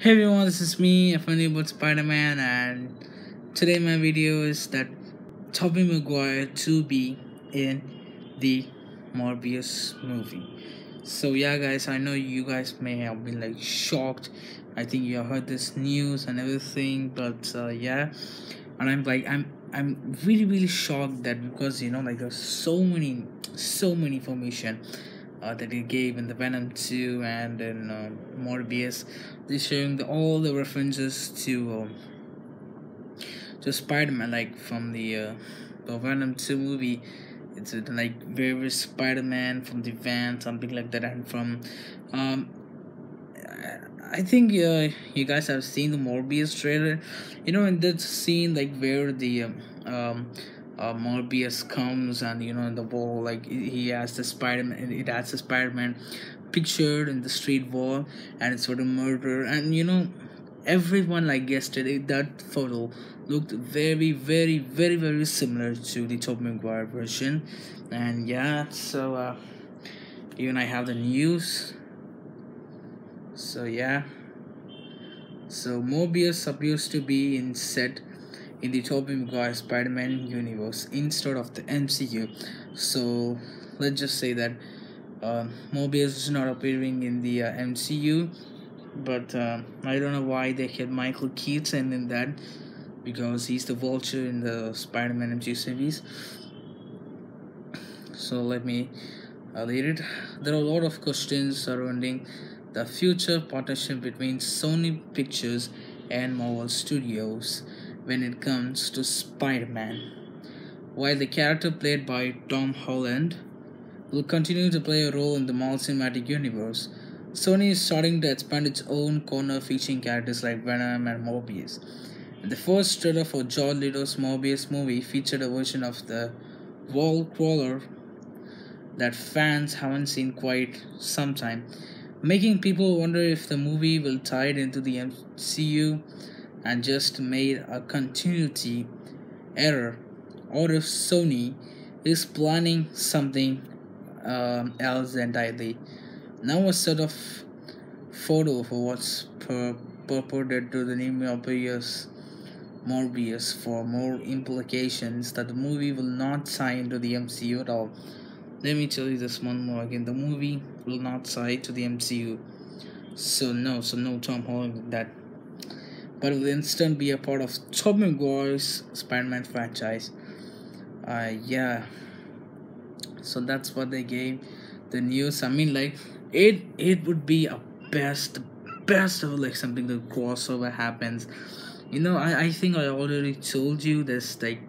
Hey everyone, this is me, a funny about Spider-Man, and today my video is that Tobey Maguire to be in the Morbius movie. So yeah, guys, I know you guys may have been like shocked. I think you have heard this news and everything, but uh, yeah, and I'm like, I'm I'm really really shocked that because you know like there's so many so many information uh, that he gave in the Venom 2 and in uh, Morbius. They're showing the, all the references to um, to Spider-Man, like from the uh, the Venom 2 movie. It's uh, like various Spider-Man from the van, something like that, and from um, I think uh, you guys have seen the Morbius trailer. You know, in that scene, like where the um, um uh, Morbius comes and you know in the wall like he has the Spider-Man it has the Spider-Man pictured in the street wall and it's sort of murder. And you know everyone like yesterday that photo looked very very very very similar to the Tobey Maguire version. And yeah so uh, you and I have the news. So yeah. So Morbius appears to be in set in the Tobey Maguire Spider-Man universe instead of the MCU. So let's just say that uh, Morbius is not appearing in the uh, MCU, but uh, I don't know why they had Michael Keaton in that because he's the Vulture in the Spider-Man MCU series. So let me uh, read it. There are a lot of questions surrounding the future partnership between Sony Pictures and Marvel Studios when it comes to Spider Man. While the character played by Tom Holland will continue to play a role in the Marvel Cinematic Universe, Sony is starting to expand its own corner featuring characters like Venom and Morbius. The first trailer for John Leto's Morbius movie featured a version of the wall crawler that fans haven't seen quite some time, making people wonder if the movie will tie it into the MCU and just made a continuity error or if Sony is planning something um, else entirely. Now a set of photo for what's pur- purported to the name Morbius, Morbius for more implications that the movie will not tie into the MCU at all. Let me tell you this one more again. The movie will not tie to the MCU. So no, so no Tom Holland that but will instead be a part of Tobey Maguire's Spider-Man franchise. Uh, yeah. So that's what they gave the news. I mean, like it it would be a best best of like something the crossover happens. You know, I I think I already told you this like.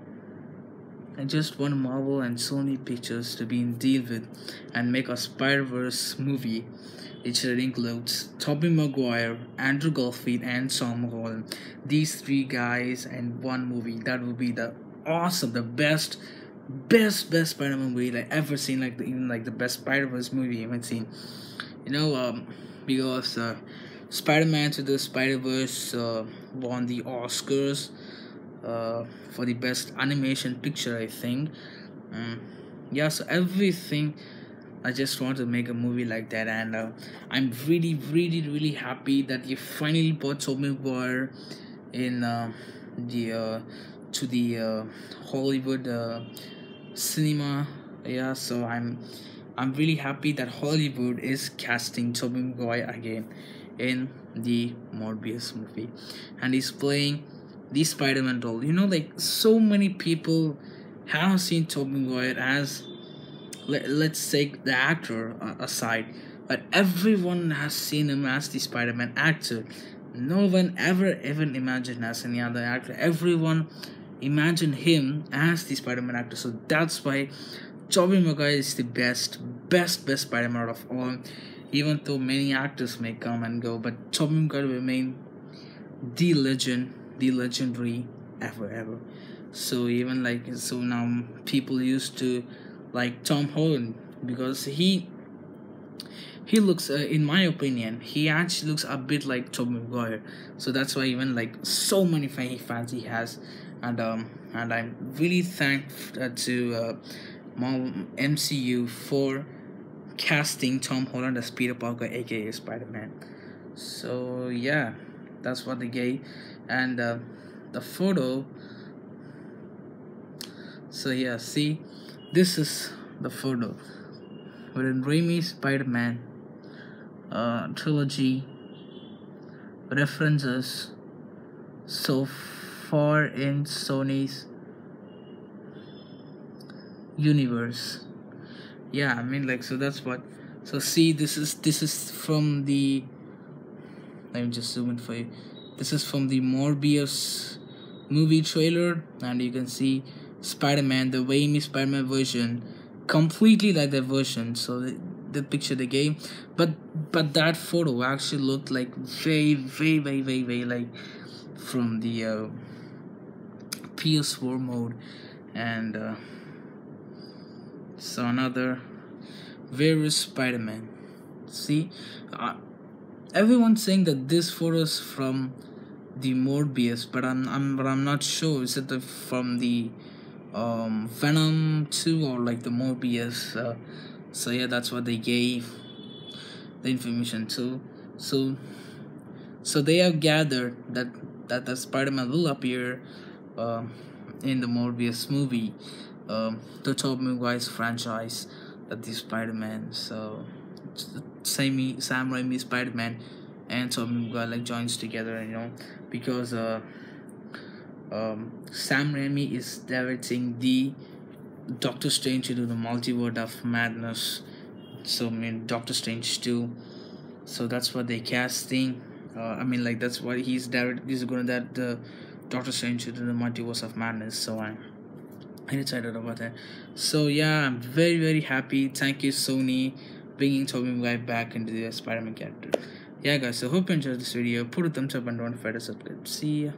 I just want Marvel and Sony Pictures to be in deal with and make a Spider Verse movie it includes Tobey Maguire, Andrew Garfield, and Tom Holland. These three guys and one movie. That would be the awesome, the best, best, best Spider-Man movie I ever seen. Like the, even like the best Spider-Verse movie I've seen. You know, um, because uh, Spider-Man to the Spider-Verse uh, won the Oscars uh, for the best animation picture. I think. Um, yeah, so everything I just want to make a movie like that, and uh, I'm really, really, really happy that you finally brought Tobey Maguire in uh, the uh, to the uh, Hollywood uh, cinema. Yeah, so I'm I'm really happy that Hollywood is casting Tobey Maguire again in the Morbius movie, and he's playing the Spider-Man role. You know, like so many people have seen Tobey Maguire as let, let's take the actor uh, aside, but everyone has seen him as the Spider Man actor. No one ever even imagined as any other actor. Everyone imagined him as the Spider Man actor. So that's why Tobey Maguire is the best, best, best Spider Man out of all. Even though many actors may come and go, but Tobey Maguire remain the legend, the legendary ever, ever. So even like so now people used to like Tom Holland because he he looks uh, in my opinion he actually looks a bit like Tobey Maguire. So that's why even like so many fans he has. And um and I'm really thankful uh, to uh, MCU for casting Tom Holland as Peter Parker aka Spider-Man. So yeah that's what they gave and uh, the photo. So yeah see this is the photo. Within Raimi Spider-Man uh, trilogy references so far in Sony's universe. Yeah I mean like so that's what so see this is this is from the let me just zoom in for you. This is from the Morbius movie trailer and you can see Spider-Man the Raimi Spider-Man version completely like that version so the, the picture they gave but but that photo actually looked like very very very very very like from the uh, PS4 mode. And uh, so another is Spider-Man. See? Uh, everyone's saying that this photo is from the Morbius but I'm, I'm but I'm not sure. Is it the, from the um, Venom 2 or like the Morbius? Uh, so yeah that's what they gave the information to. So so they have gathered that that the Spider-Man will appear uh, in the Morbius movie um, the Tobey Maguire's franchise of the Spider-Man so Sammy Sam Raimi Spider-Man and Tobey Maguire like joins together you know because uh um, Sam Raimi is directing the Doctor Strange into the Multiverse of Madness. So I mean Doctor Strange 2. So that's what they casting. Uh, I mean like that's what he's direct he's gonna that the Doctor Strange into the Multiverse of Madness. So I'm excited about that. So yeah, I'm very very happy. Thank you Sony bringing Tobey Maguire back into the Spider-Man character. Yeah guys, so hope you enjoyed this video. Put a thumbs up and don't forget to subscribe. See ya.